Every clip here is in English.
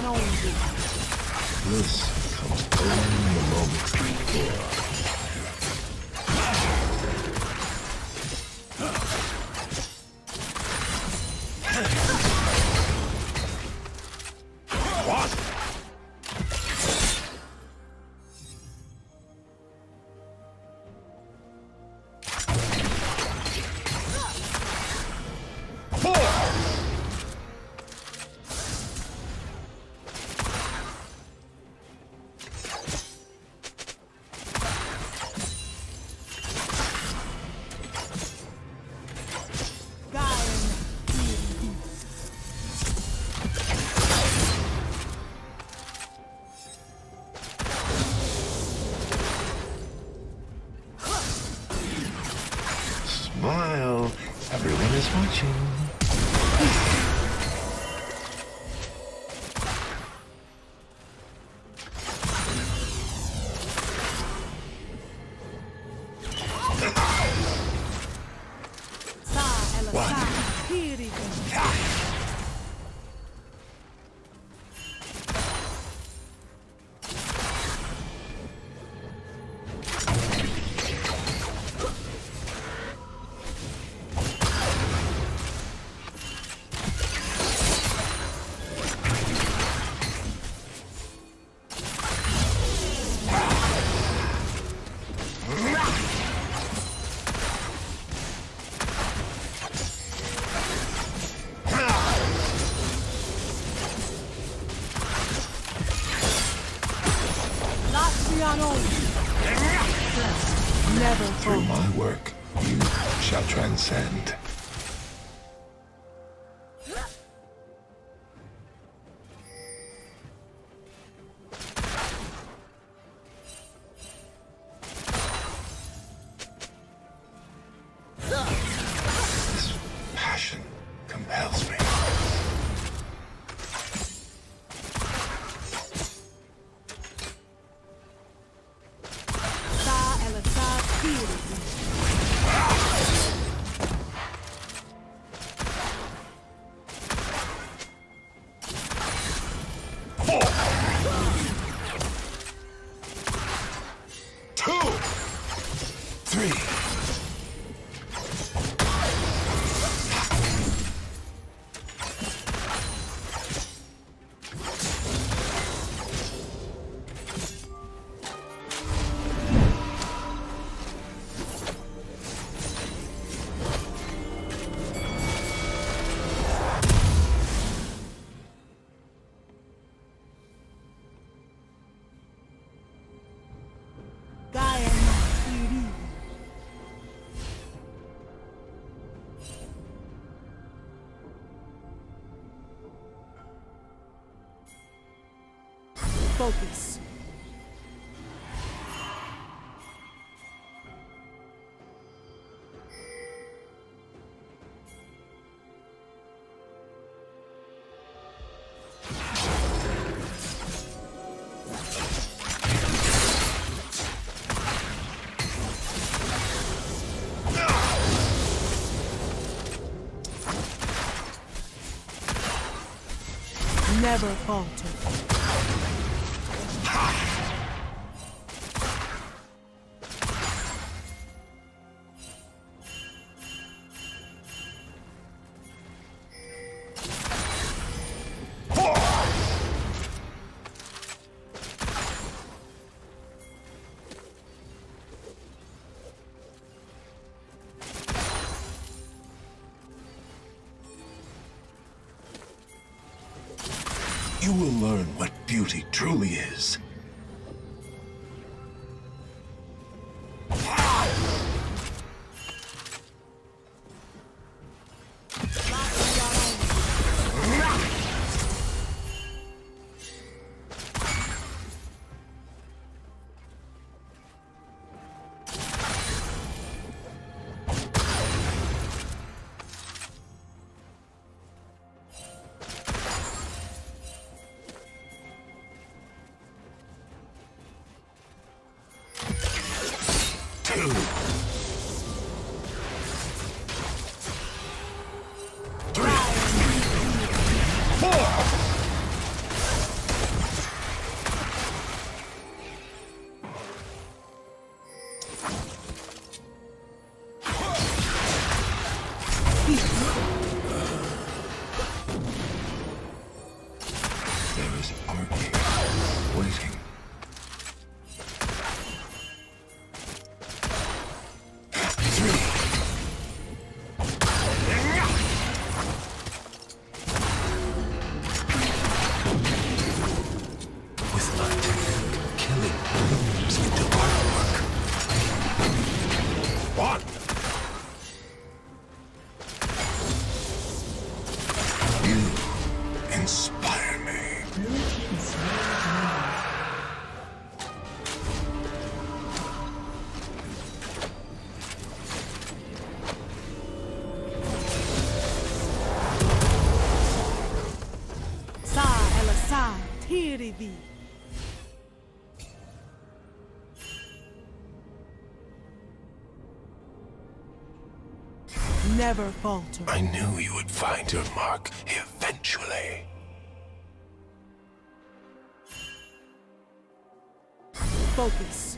This comes compels me. focus. never falter. Ha! never falter. I knew you would find your mark eventually. Focus.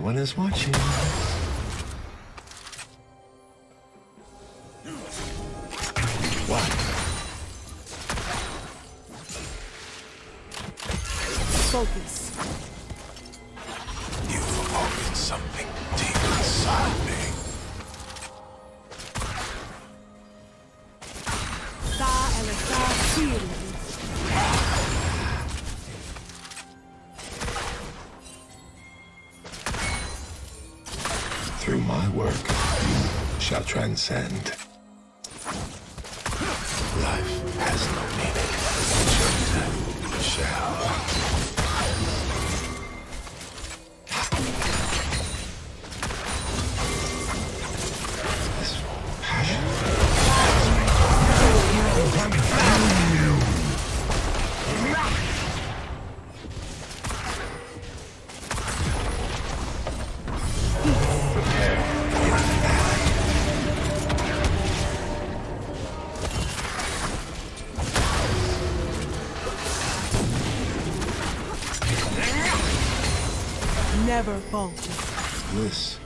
Everyone is watching. What? Focus. You open something transcend. Never falter. bliss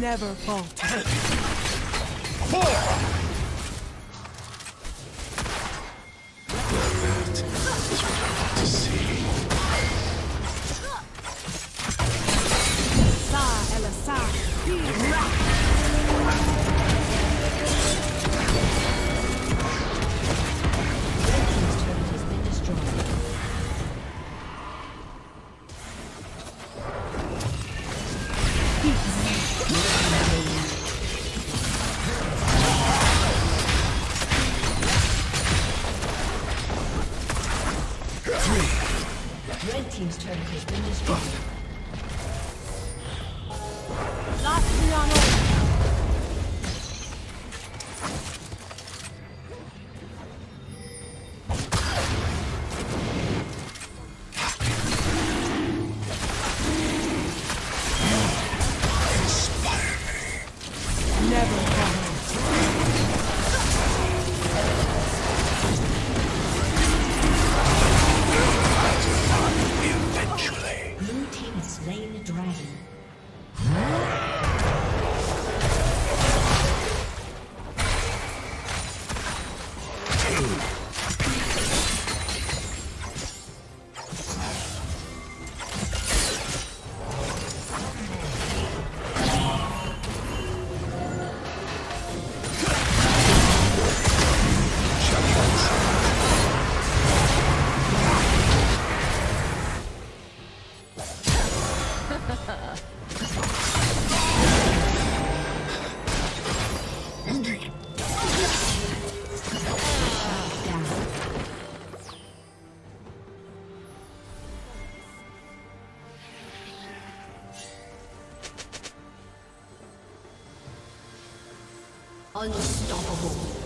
Never falter. To slain the dragon. Unstoppable.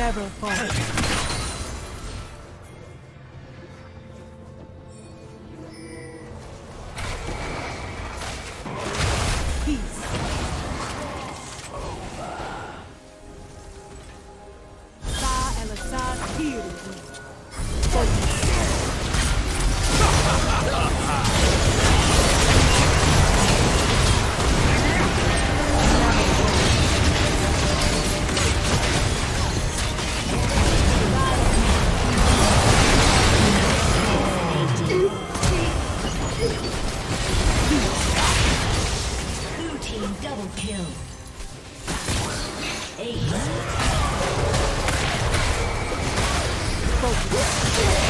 Never falter. Yeah!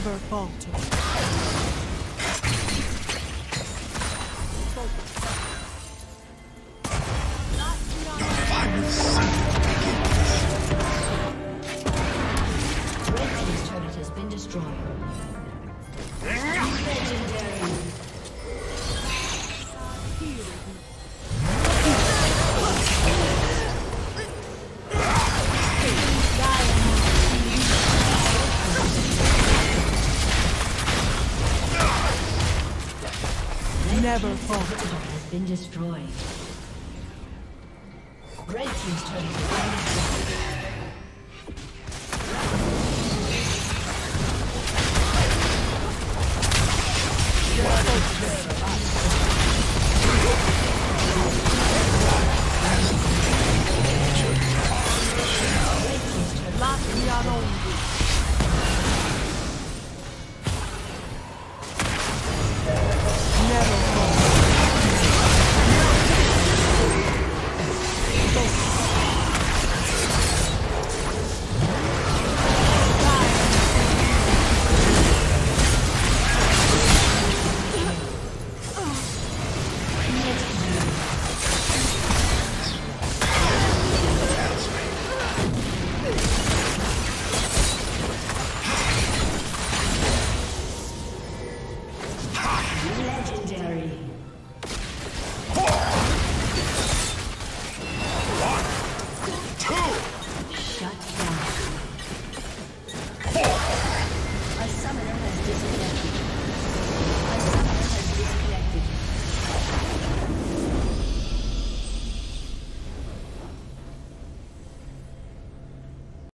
never falter. Falter. turret has been destroyed. Red team's has been destroyed.